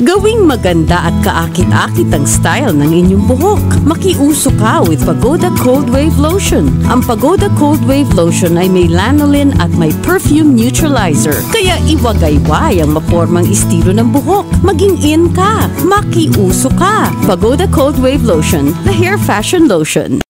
Gawing maganda at kaakit-akit ang style ng inyong buhok. Makiuso ka with Pagoda Cold Wave Lotion. Ang Pagoda Cold Wave Lotion ay may lanolin at may perfume neutralizer. Kaya iwagayway ang mapormang estilo ng buhok. Maging in ka. Makiuso ka. Pagoda Cold Wave Lotion, the hair fashion lotion.